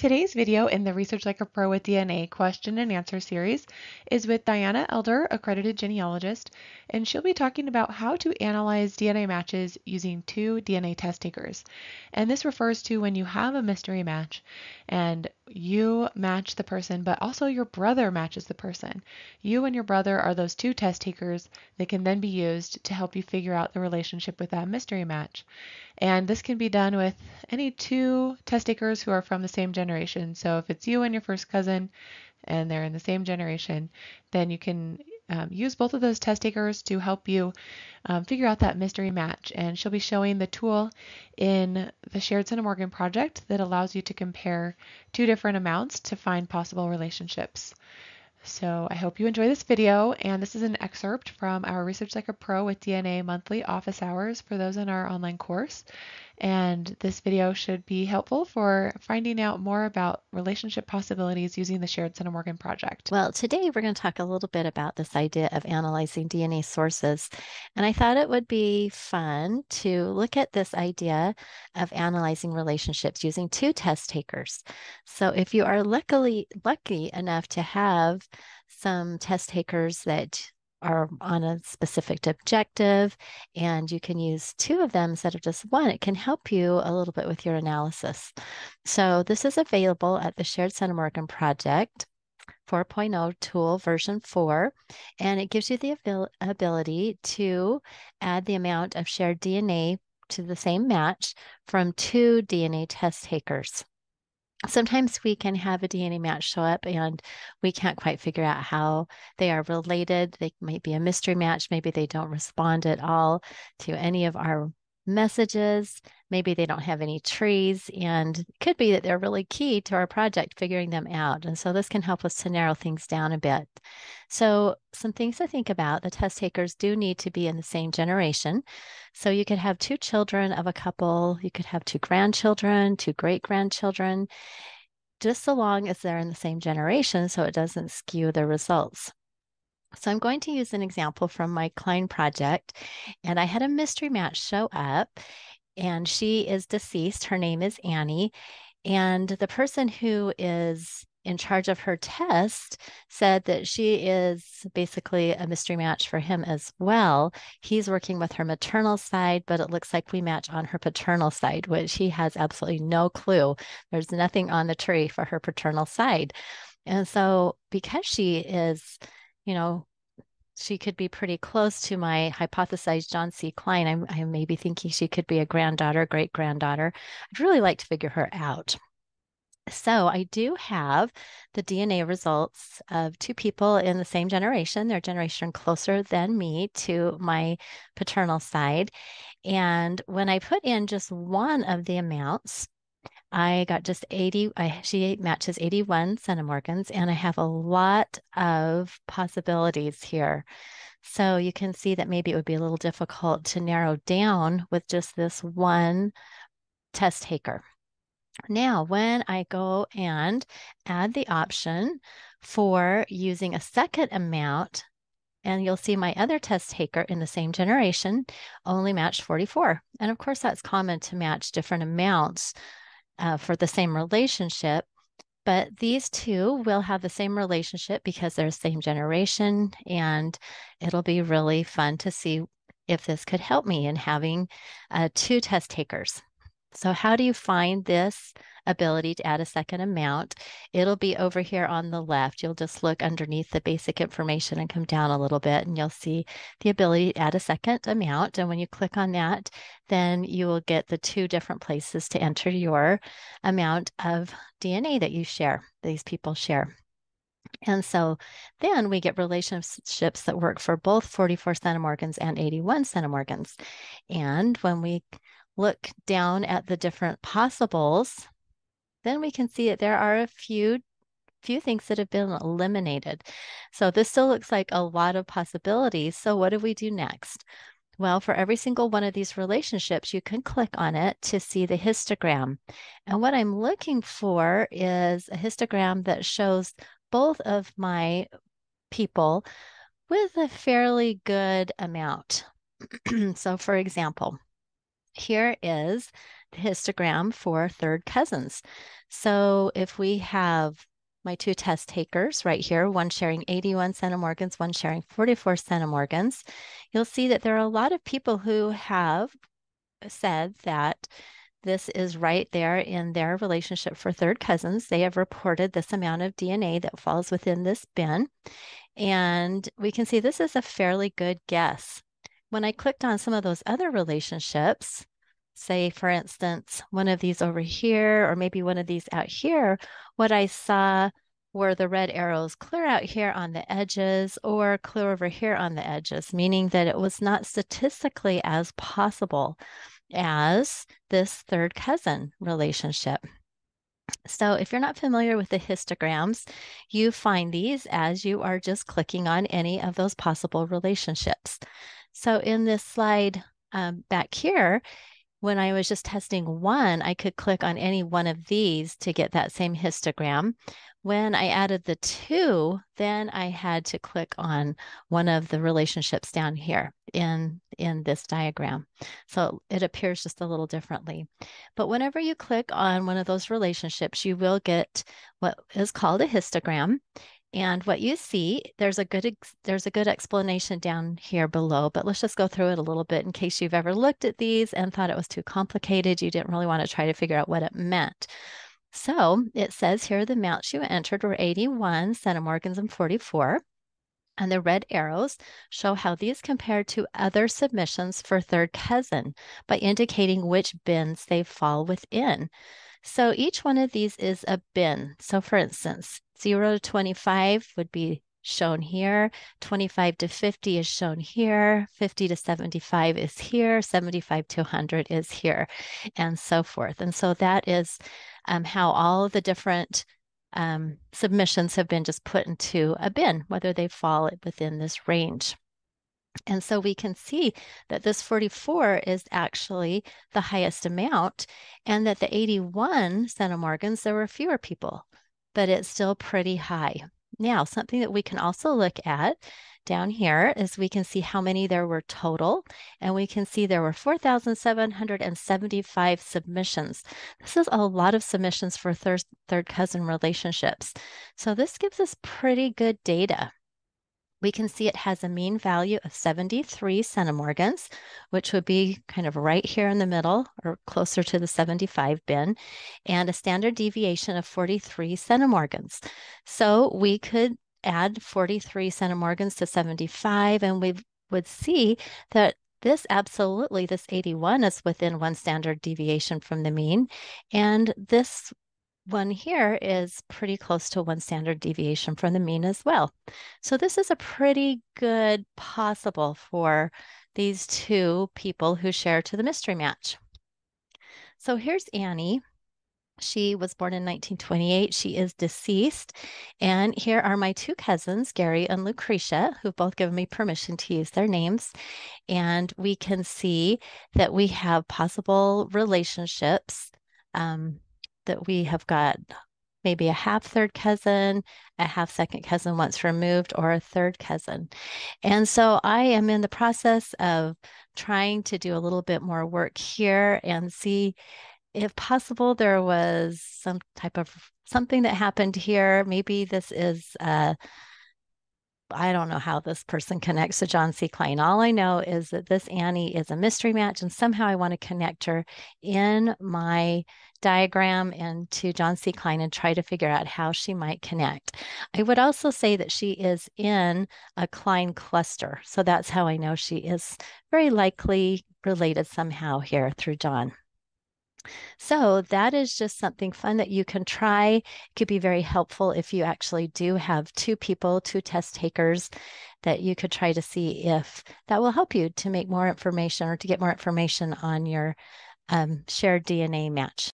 Today's video in the Research Like a Pro with DNA question and answer series is with Diana Elder, accredited genealogist, and she'll be talking about how to analyze DNA matches using two DNA test takers. And this refers to when you have a mystery match and you match the person, but also your brother matches the person. You and your brother are those two test takers that can then be used to help you figure out the relationship with that mystery match. And this can be done with any two test takers who are from the same generation. So if it's you and your first cousin and they're in the same generation, then you can um, use both of those test takers to help you um, figure out that mystery match. And she'll be showing the tool in the Shared Centimorgan project that allows you to compare two different amounts to find possible relationships. So I hope you enjoy this video, and this is an excerpt from our Research Like a Pro with DNA monthly office hours for those in our online course. And this video should be helpful for finding out more about relationship possibilities using the Shared Centimorgan project. Well, today we're going to talk a little bit about this idea of analyzing DNA sources. And I thought it would be fun to look at this idea of analyzing relationships using two test takers. So if you are luckily lucky enough to have some test takers that are on a specific objective and you can use two of them instead of just one, it can help you a little bit with your analysis. So this is available at the Shared Centimorgan Project. 4.0 tool version 4 and it gives you the abil ability to add the amount of shared DNA to the same match from two DNA test takers sometimes we can have a DNA match show up and we can't quite figure out how they are related. They might be a mystery match. Maybe they don't respond at all to any of our messages. Maybe they don't have any trees, and it could be that they're really key to our project figuring them out. And so this can help us to narrow things down a bit. So, some things to think about the test takers do need to be in the same generation. So, you could have two children of a couple, you could have two grandchildren, two great grandchildren, just so long as they're in the same generation so it doesn't skew the results. So I'm going to use an example from my Klein project. And I had a mystery match show up, and she is deceased. Her name is Annie. And the person who is in charge of her test said that she is basically a mystery match for him as well. He's working with her maternal side, but it looks like we match on her paternal side, which he has absolutely no clue. There's nothing on the tree for her paternal side. And so, because she is you know, she could be pretty close to my hypothesized John C. Klein. I'm, I may be thinking she could be a granddaughter, great granddaughter. I'd really like to figure her out. So I do have the DNA results of two people in the same generation, their generation closer than me to my paternal side. And when I put in just one of the amounts, I got just 80, I, she matches 81 centimorgans, and I have a lot of possibilities here. So you can see that maybe it would be a little difficult to narrow down with just this one test taker. Now, when I go and add the option for using a second amount, and you'll see my other test taker in the same generation only matched 44. And of course, that's common to match different amounts uh, for the same relationship. But these two will have the same relationship because they're the same generation, and it'll be really fun to see if this could help me in having uh, two test takers. So, how do you find this ability to add a second amount? It'll be over here on the left. You'll just look underneath the basic information and come down a little bit, and you'll see the ability to add a second amount. And when you click on that, then you will get the two different places to enter your amount of DNA that you share, these people share. And so then we get relationships that work for both 44 centimorgans and 81 centimorgans. And when we look down at the different possibles, then we can see that there are a few few things that have been eliminated. So this still looks like a lot of possibilities. So what do we do next? Well, for every single one of these relationships, you can click on it to see the histogram. And what I'm looking for is a histogram that shows both of my people with a fairly good amount. so for example, here is histogram for third cousins. So if we have my two test takers right here, one sharing 81 centimorgans, one sharing 44 centimorgans, you'll see that there are a lot of people who have said that this is right there in their relationship for third cousins. They have reported this amount of DNA that falls within this bin. And we can see this is a fairly good guess. When I clicked on some of those other relationships, say, for instance, one of these over here, or maybe one of these out here, what I saw were the red arrows clear out here on the edges or clear over here on the edges, meaning that it was not statistically as possible as this third cousin relationship. So if you're not familiar with the histograms, you find these as you are just clicking on any of those possible relationships. So in this slide um, back here, when I was just testing one, I could click on any one of these to get that same histogram. When I added the two, then I had to click on one of the relationships down here in, in this diagram. So it appears just a little differently. But whenever you click on one of those relationships, you will get what is called a histogram. And what you see, there's a good there's a good explanation down here below, but let's just go through it a little bit in case you've ever looked at these and thought it was too complicated. You didn't really want to try to figure out what it meant. So it says here the amounts you entered were 81 centimorgans and 44. And the red arrows show how these compare to other submissions for third cousin by indicating which bins they fall within. So each one of these is a bin. So for instance, 0 to 25 would be shown here. 25 to 50 is shown here. 50 to 75 is here. 75 to 100 is here, and so forth. And so that is um, how all of the different um, submissions have been just put into a bin, whether they fall within this range. And so we can see that this 44 is actually the highest amount, and that the 81 centimorgans, there were fewer people, but it's still pretty high. Now, something that we can also look at down here is we can see how many there were total, and we can see there were 4,775 submissions. This is a lot of submissions for third, third cousin relationships. So this gives us pretty good data we can see it has a mean value of 73 centimorgans, which would be kind of right here in the middle or closer to the 75 bin, and a standard deviation of 43 centimorgans. So we could add 43 centimorgans to 75, and we would see that this absolutely, this 81 is within one standard deviation from the mean. And this one here is pretty close to one standard deviation from the mean as well. So this is a pretty good possible for these two people who share to the mystery match. So here's Annie. She was born in 1928. She is deceased. And here are my two cousins, Gary and Lucrecia, who've both given me permission to use their names. And we can see that we have possible relationships um, that we have got maybe a half third cousin, a half second cousin once removed, or a third cousin. And so I am in the process of trying to do a little bit more work here and see if possible there was some type of something that happened here. Maybe this is uh, I don't know how this person connects to John C. Klein. All I know is that this Annie is a mystery match, and somehow I want to connect her in my diagram and to John C. Klein and try to figure out how she might connect. I would also say that she is in a Klein cluster. So that's how I know she is very likely related somehow here through John. So that is just something fun that you can try. It could be very helpful if you actually do have two people, two test takers that you could try to see if that will help you to make more information or to get more information on your um, shared DNA match.